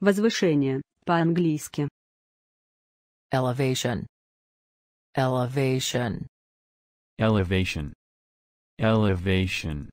Возвышение, по-английски. elevation, elevation, elevation, elevation,